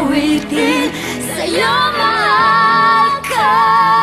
Within, say you're mahal ka